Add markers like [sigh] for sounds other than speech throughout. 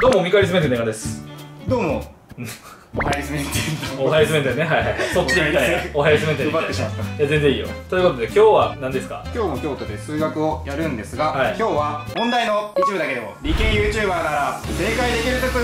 どうも見返り詰めてネガです。どうも。[laughs] おはようすめんておはよう詰めてね。はいはい。そっちでみたいな。おはよう詰めてみたいな奪ってしまった。いや全然いいよ。ということで今日は何ですか？今日も京都で数学をやるんですが、はい。今日は問題の一部だけでも理系 YouTuber なら正解できる説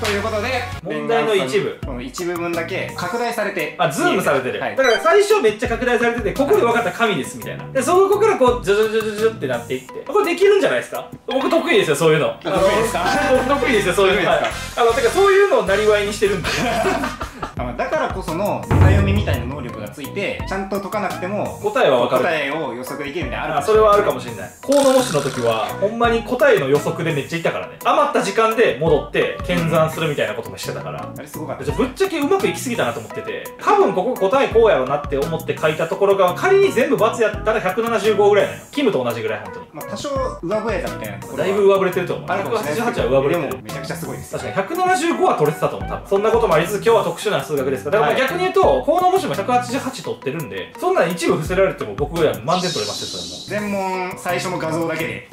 ということで問題の一部。この一部分だけ拡大されてあズームされてる、はい。だから最初めっちゃ拡大されててここで分かった神ですみたいな。でそこからこうジョジョジョジョジョってなっていって。これできるんじゃないですか？僕得意ですよそういうの。得意ですか？あ [laughs] の僕得意ですよそういうの。[laughs] はい。あのてかそういうのをなりわいにしてるんで [laughs] だからこその深読みみたいな能力がついてちゃんと解かなくても答えは分かる。答えを予測できるみたいなのあるあそれはあるかもしれない。河野模試の時はほんまに答えの予測でめっちゃいったからね。余った時間で戻って検算するみたいなこともしてたから。あれすごかった。じゃあぶっちゃけうまくいきすぎたなと思ってて多分ここ答えこうやろなって思って書いたところが仮に全部×やったら175ぐらいなのよ。キムと同じぐらい本当に。まあ、多少上振れたみたいなところはだいぶ上振れてると思う。あれないです188は上振れてる。めちゃくちゃすごいです確かに175は取れてたと思う。多分そんなこともありつつ今日は特殊な数学ですか。らだからまあ逆に言うと河野模試も188取ってるんでそんなん一部伏せられても僕ら満点取れますよそれも。全問最初の画像だけで。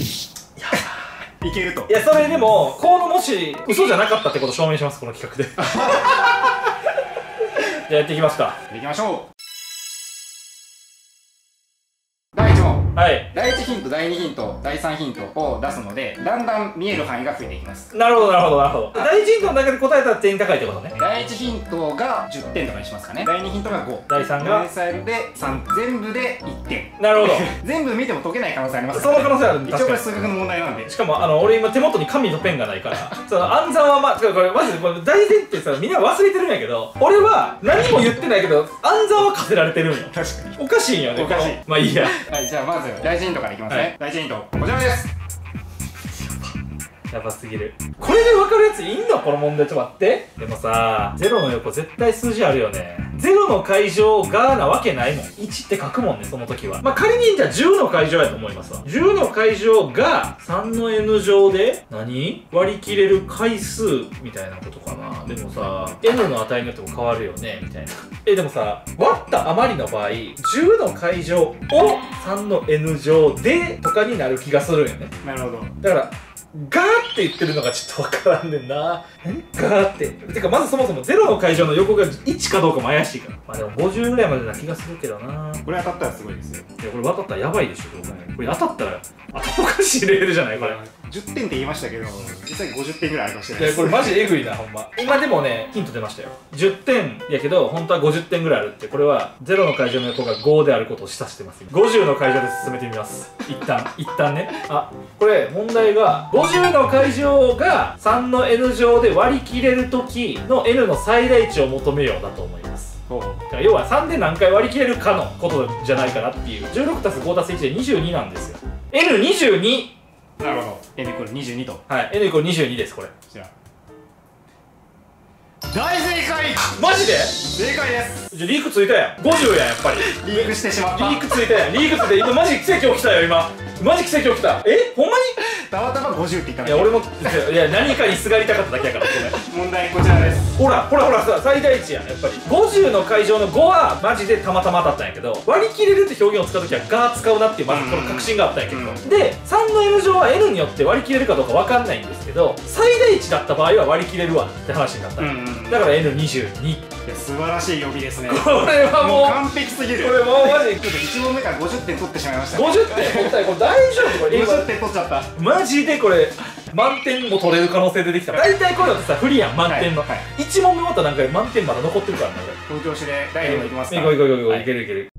いけると。いやそれでも河野模試嘘じゃなかったってことを証明しますこの企画で。[laughs] じゃあやっていきますか。いきましょうはい。第1ヒント第2ヒント第3ヒントを出すのでだんだん見える範囲が増えていきます。なるほどなるほどなるほど。第一ヒントの中で答えたら点高いってことね。第1ヒントが10点とかにしますかね。第2ヒントが5第3が第3で3全部で1点。なるほど。[laughs] 全部見ても解けない可能性あります。その可能性ある一応これ数学の問題なんで。しかもあの俺今手元に紙とペンがないから。[laughs] その暗算はまてかこれマジでこれ大前提さみんな忘れてるんやけど俺は何も言ってないけど暗算は課せられてるんよ。確かに。おかしいんよねおかしい。まあいいや。はいじゃあまず第1ヒントからいきますね、はい。第1ヒントこちらですやばすぎる。これで分かるやついんのこの問題ちょっと待って。でもさ0の横絶対数字あるよね。0の階乗がなわけないもん。1って書くもんねその時は。まあ仮にじゃあ10の階乗やと思いますわ。10の階乗が3の n 乗で何？割り切れる回数みたいなことかな。でもさ n の値によっても変わるよねみたいな。[laughs] えでもさ割った余りの場合10の階乗を3の n 乗でとかになる気がするんよね。なるほど。だから、ガーって言ってるのがちょっとわからんねんな。何ガーって。てか、まずそもそも0の会場の横が1かどうかも怪しいから。まあでも50ぐらいまでな気がするけどな。これ当たったらすごいですよいや、これ当たったらやばいでしょ、これ当たったら、頭おかしいレールじゃないこれ。10点って言いましたけど実際50点ぐらいあるかもしれないいや、これマジえぐいな、ほんま。今でもね、ヒント出ましたよ。10点やけど、本当は50点ぐらいあるって、これは0の会場の横が5であることを示唆してます。50の会場で進めてみます。一旦、一旦ね。あ、これ問題が、50の会場が3の n 乗で割り切れる時の n の最大値を求めようだと思います。要は3で何回割り切れるかのことじゃないかなっていう。16たす5たす1で22なんですよ。N22! なるほど。N イコール22と。こはい、N イコール22です、これ。ちら大正解！マジで？正解です。じゃあリークついたやん。50やんやっぱり。リークしてしまった。リークついたやん。リークついて今マジ奇跡起きたよ今マジ奇跡起きた。え？ほんまたまたま50って言ったに。いや俺もいや何かにすがりたかっただけやから。問題こちらです。ほらほらほらさ最大値やんやっぱり。50の会場の5はマジでたまたま当たったんやけど割り切れるって表現を使う時は「が」使うなっていうまずこの確信があったんやけど、うん。で3の N 乗は N によって割り切れるかどうか分かんないんですけど最大値だった場合は割り切れるわって話になった。うんうんだから N22 いや素晴らしい読みですね。これはもう。完璧すぎる。これもうマジ。ちょっと1問目から50点取ってしまいました。ね50点？本体これ大丈夫？これ今。50点取っちゃった。マジでこれ満点も取れる可能性出てきた。大体こういうのってさ不利やん。満点の、はい。はい。1問目終わったらなんか満点まだ残ってるからね。東京市で第2問いきますか。い。こういこういこういこう、はいいけるいける。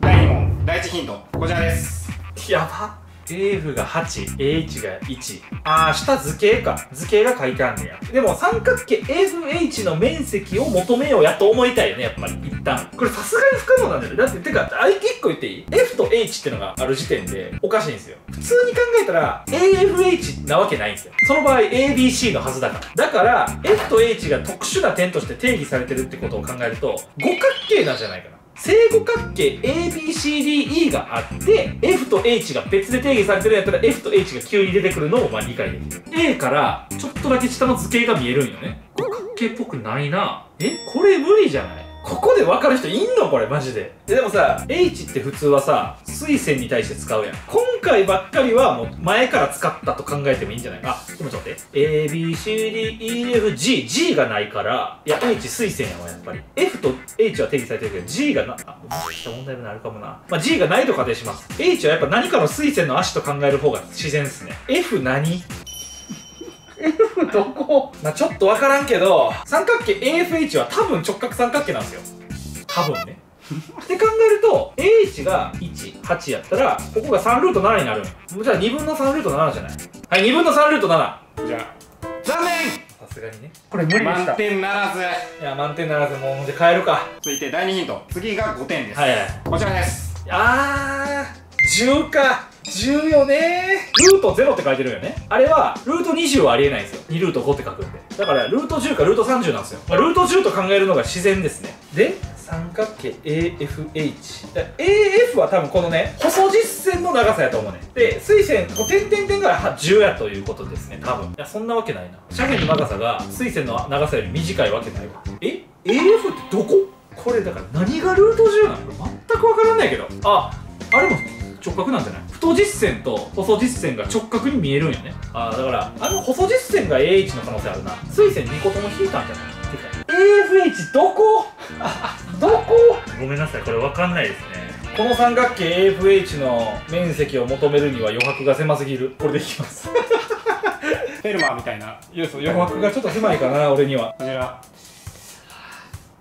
第2問第1ヒント。こちらです。やば AF が 8AH が1あー下図形か。図形が書いてあんねや。でも三角形 AFH の面積を求めようやと思いたいよねやっぱり。一旦。これさすがに不可能なんだよだっててかあれ結構言っていい？F と H ってのがある時点でおかしいんですよ。普通に考えたら AFH なわけないんですよ。その場合 ABC のはずだから。だから F と H が特殊な点として定義されてるってことを考えると五角形なんじゃないかな。正五角形 ABCDE があって F と H が別で定義されてるんやったら F と H が急に出てくるのをまあ理解できる。A からちょっとだけ下の図形が見えるんよね。五角形っぽくないな。え？これ無理じゃない？ここで分かる人いんのこれマジで。ででもさ H って普通はさ水線に対して使うやん。今回ばっかりはもう前から使ったと考えてもいいんじゃない？あでもちょっと待って。ABCDEFG G がないからいや H 水線やわやっぱり。F と H は定義されてるけど G がなあもしか問題になるかもな、まあ、G がないと仮定します。H はやっぱ何かの水線の足と考える方が自然ですね。F 何？F [laughs] どこ？まあちょっとわからんけど三角形 AFH は多分直角三角形なんですよ。多分ね。[laughs] って考えると AH が18やったらここが3ルート7になるじゃあ2分の3ルート7じゃない？はい2分の3ルート7じゃあ。残念！さすがにね。これ無理でした。満点ならず。いや満点ならずもうで変えるか。続いて第2ヒント。次が5点です、はいはい。こちらです。あー10か10よね。ルート0って書いてるよね。あれはルート20はありえないんですよ。2ルート5って書くんで。だからルート10かルート30なんですよ、まあ、ルート10と考えるのが自然ですね。で三角形 AFH だ AF は多分このね細実線の長さやと思うね。で水線こう点々点が10やということですね多分。いやそんなわけないな。斜辺の長さが水線の長さより短いわけないわ。え？AF ってどこ？これだから何がルート10なの全くわからないけど。ああれも直角なんじゃない？太実線と細実線が直角に見えるんよね。ああだからあの細実線が AH の可能性あるな。水線2個とも引いたんじゃない？てか AFH どこ？[laughs] どこ？ごめんなさいこれわかんないですね。この三角形 AFH の面積を求めるには余白が狭すぎる。これでいきます。[laughs] フェルマーみたいな余白がちょっと狭いかな俺には。こちら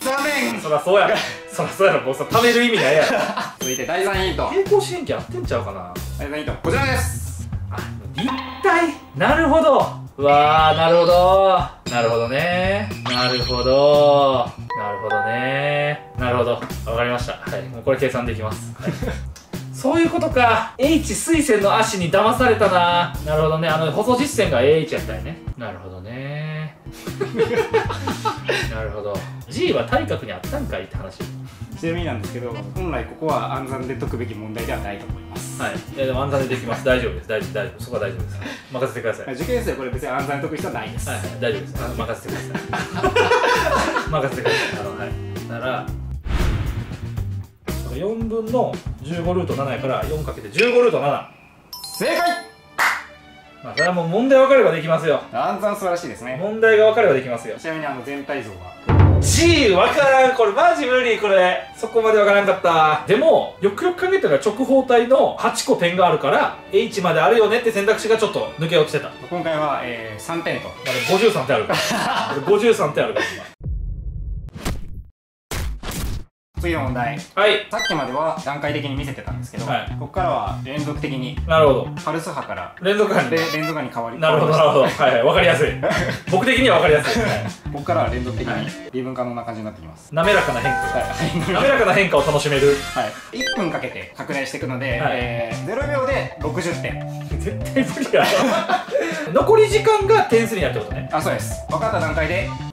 残念。そらそうやろ。そらそうやろもうさ貯める意味ないやろ。[laughs] 続いて第3ヒント。平行四辺形合ってんちゃうかな。第3ヒントこちらです。あ立体？なるほど。うわーなるほど。なるほどね。なるほど。なるほどね。なるほど。わかりました。はい。もうこれ計算できます、はい。[laughs] そういうことか。H 水線の足に騙されたな。なるほどね。あの細実線が AH やったよね。なるほどね [laughs] なるほど。G は対角にあったんかいって話。ちなみになんですけど本来ここは暗算で解くべき問題ではないと思います。はい。いやでも暗算でできます。大丈夫です。大丈夫大丈夫。そこは大丈夫です。任せてください。受験生これ別に暗算で解く必要はないです、はいはい、大丈夫です。任せてください。[laughs] 任せてください。あの、はい。なら、4分の15ルート7やから、4かけて15ルート7。ま正解あ、それはもう問題分かればできますよ。暗算素晴らしいですね。問題が分かればできますよ。ちなみにあの全体像は G 分からん。これマジ無理これ。そこまで分からんかった。でもよくよく考えたら直方体の8個点があるから H まであるよねって選択肢がちょっと抜け落ちてた。今回は、えー、3点と。まだ53点あるから。[laughs] 俺53点あるから次の問題。今はい。さっきまでは段階的に見せてたんですけど、はい。ここからは連続的になるほど。パルス波から連続犯に。で連続波に変わりなるほどなるほど。はいはい分かりやすい。[laughs] 僕的には分かりやすい、はい。ここからは連続的はい。に微分可能な感じになってきます。滑らかな変化はい、滑らかな変化を楽しめる。はい、1分かけて拡大していくので、はい。えー、0秒で60点。絶対無理やろ。残り時間が点数になるってことね。あそうです。分かった段階で出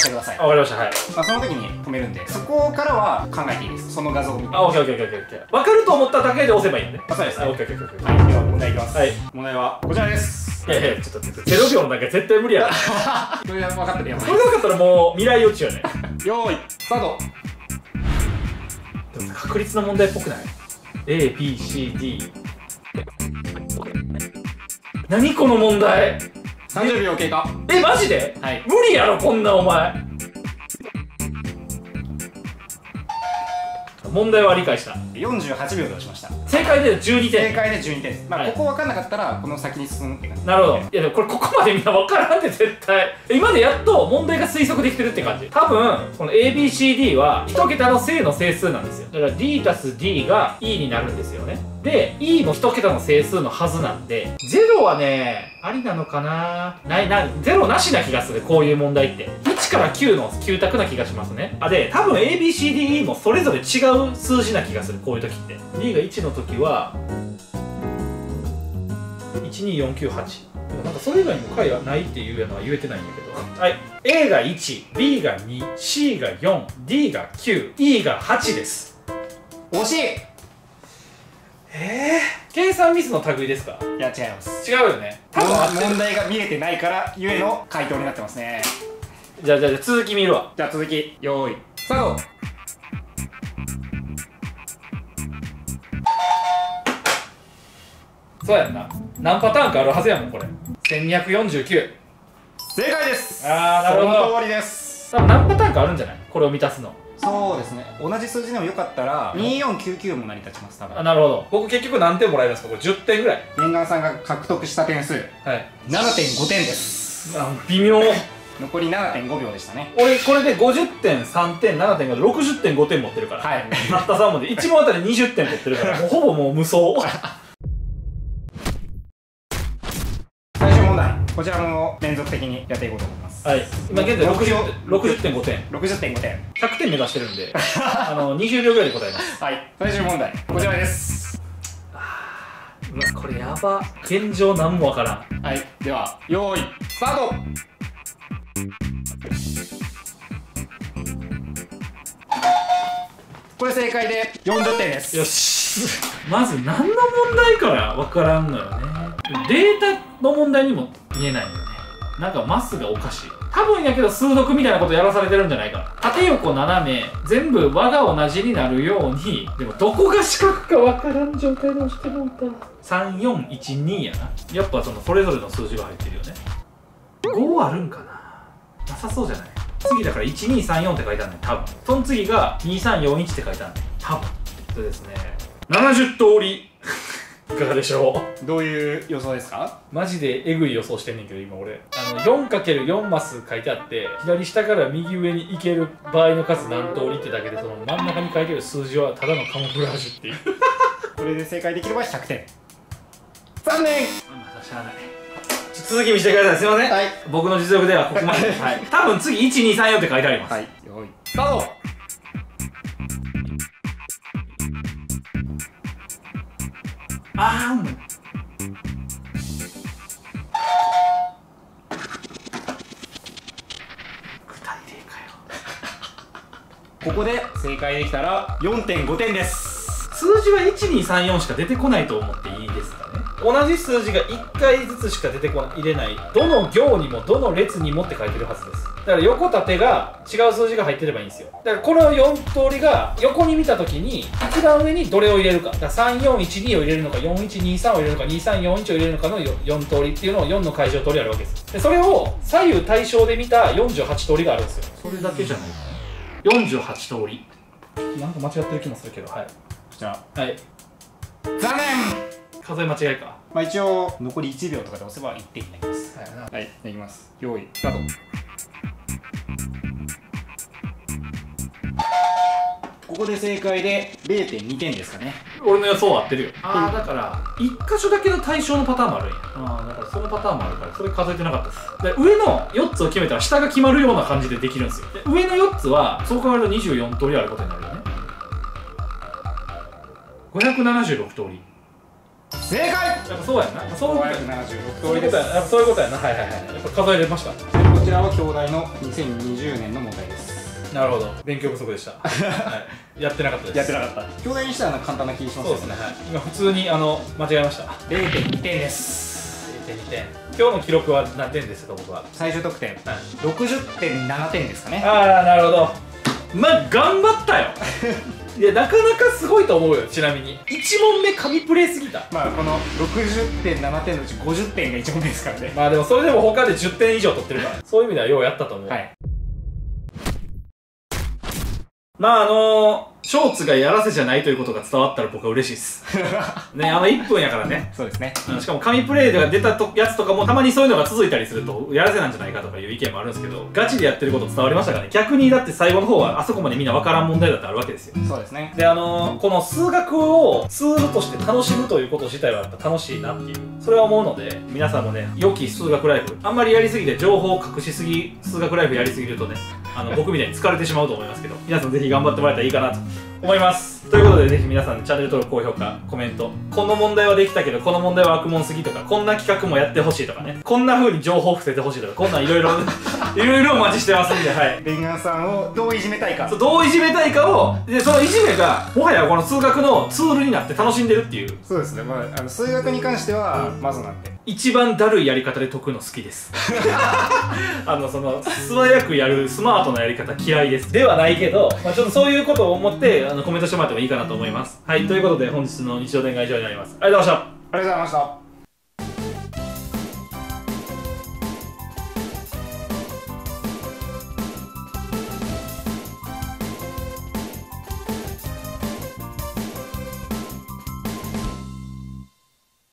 してください、あ分かりました。はい。まあ、その時に止めるんでそこからは考えていいです。その画像を見て。あオッケーオッケーオッケーオッケー分かると思っただけで押せばいいよねあそうですあオッケーオッケーオッケーはい。では問題いきます、はい。問題はこちらです。いやいやちょっと待って。0秒の中絶対無理やろ [laughs] これは分かってるやばいこれなかったらもう未来予知よね。[laughs] よーいスタート。でも確率の問題っぽくない ?ABCD 何この問題？30秒経過。えマジで？はい。無理やろこんなお前問題は理解した。48秒で押しました。正解で12正点。解で12点。ですまあ、はい。ここ分かんなかったらこの先に進むって感じなるほど。いやでもこれ [laughs] ここまでみんな分からんって絶対。今でやっと問題が推測できてるって感じ。多分この ABCD は1桁の正の整数なんですよ。だから D たす D が E になるんですよね。で E も1桁の整数のはずなんで0はねありなのかな。ないな0なしな気がする。こういう問題って1から9の9択な気がしますね。あで多分 ABCDE もそれぞれ違う数字な気がするこういう時って。D が1の時は12498なんかそれ以外にも解はないっていうのは言えてないんだけど。はい。A が 1B が 2C が 4D が 9E が8です。惜しい。えー、計算ミスの類ですか？いや違います。違うよね。多分問題が見えてないからゆえの回答になってますねじゃあじゃあじゃあ続き見るわ。じゃあ続き。よーい。スタート。そうやんな。何パターンかあるはずやもんこれ。1249正解です。あーなるほど。その通りです。多分何パターンかあるんじゃない？これを満たすの。そうですね。同じ数字でもよかったら2499も成り立ちます多分。あなるほど。僕結局何点もらえるんですか？これ。10点ぐらい。念願さんが獲得した点数。はい。7.5点です。あ微妙残り7.5秒でしたね。俺これで50点3点7点が60.5点持ってるから。はい。たった3問で1問あたり20点取ってるから。[laughs] もうほぼもう無双。[laughs] 最終問題。こちらも連続的にやっていこうと思います。はい。今現在目標60 60.5点60.5点。100点目指してるんで。[laughs] あの20秒ぐらいで答えます。はい。最終問題。こちらです。うわこれやば。現状何もわからん。はい。では用意スタートこれ正解で40点です。よし。まず何の問題からわからんのよね。データの問題にも見えないよね。なんかマスがおかしい。多分やけど数読みたいなことやらされてるんじゃないか縦横斜め全部和が同じになるようにでもどこが四角かわからん状態で押してもうた3412やな。やっぱそのそれぞれの数字が入ってるよね。5あるんかな。なさそうじゃない？次だから1234って書いてあるね多分。その次が2341って書いてあるね多分。えっとですね。70通り。[laughs] いかがでしょう？どういう予想ですか？マジでえぐい予想してんねんけど今俺。あの 4×4 マス書いてあって左下から右上に行ける場合の数何通りってだけでその真ん中に書いてる数字はただのカモフラージュっていう。[laughs] これで正解できれば100点。残念。まあしゃあない続き見せてください。すいません、はい。僕の実力ではここまで。[laughs] はい。多分次1234って書いてあります、はい。スタート。ああもう。[laughs] ここで正解できたら4.5点です。数字は1234しか出てこないと思っていいです同じ数字が1回ずつしか出てこない入れないどの行にもどの列にもって書いてるはずです。だから横縦が違う数字が入ってればいいんですよ。だからこの4通りが横に見た時に一番上にどれを入れるか。だから3412を入れるのか4123を入れるのか2341を入れるのかの4通りっていうのを4の階乗通りあるわけです。でそれを左右対称で見た48通りがあるんですよ。それだけじゃない48通り。なんか間違ってる気もするけどはい。こちらはい。残念数え間違いか。まあ一応残り1秒とかで押せば1点になります。はいな。はいいきます。用意スタートここで正解で0.2点ですかね。俺の予想は合ってるよ。ああだから1箇所だけの対象のパターンもあるんや。ああだからそのパターンもあるからそれ数えてなかったです。で上の4つを決めたら下が決まるような感じでできるんですよ。で上の4つはそう考えると24通りあることになるよね。576通り正解。やっぱそうやんな。そういうことやな576そういうことややっぱそういうことやな。はいはいはいやっぱ数えれました。こちらは兄弟の2020年の問題です。なるほど。勉強不足でした、はい、やってなかったです。やってなかった。兄弟にしたら簡単な気がしますそうですね、はい、今普通にあの間違えました。0.2点です。0.2点今日の記録は何点ですか僕は、最終得点。はい、60.7点ですかね。ああなるほど。まあ頑張ったよ [laughs] いやなかなかすごいと思うよちなみに。1問目神プレイすぎた。まあこの60.7点のうち50点が1問目ですからね。まあでもそれでも他で10点以上取ってるから。[laughs] そういう意味ではようやったと思う、はい。まああのショーツがやらせじゃないということが伝わったら僕は嬉しいです。[laughs] ねあの1分やからね。そうですね。うんしかも神プレイが出たとやつとかもたまにそういうのが続いたりするとやらせなんじゃないかとかいう意見もあるんですけどガチでやってること伝わりましたかね？逆にだって最後の方はあそこまでみんな分からん問題だってあるわけですよ。そうですね。であのーこの数学をツールとして楽しむということ自体はやっぱ楽しいなっていうそれは思うので皆さんもね良き数学ライフあんまりやりすぎて情報を隠しすぎ数学ライフやりすぎるとねあの僕みたいに疲れてしまうと思いますけど皆さんぜひ頑張ってもらえたらいいかなと思います。ということでぜひ皆さんチャンネル登録高評価コメント。この問題はできたけどこの問題は悪問すぎとかこんな企画もやってほしいとかね。こんな風に情報を伏せてほしいとかこんなんいろいろいろいろお待ちしてますんではい。ベンガンさんをどういじめたいか。そうどういじめたいかをでそのいじめがもはやこの数学のツールになって楽しんでるっていう。そうですね。まああの数学に関してはまずなんで一番だるいやり方で解くの好きです。[laughs] あのその素早くやるスマートなやり方嫌いです。ではないけど、まあ、ちょっとそういうことを思ってあのコメントしてもらってもいいかなと思います。はいということで本日の日常伝が以上になります。ありがとうございました。ありがとうございました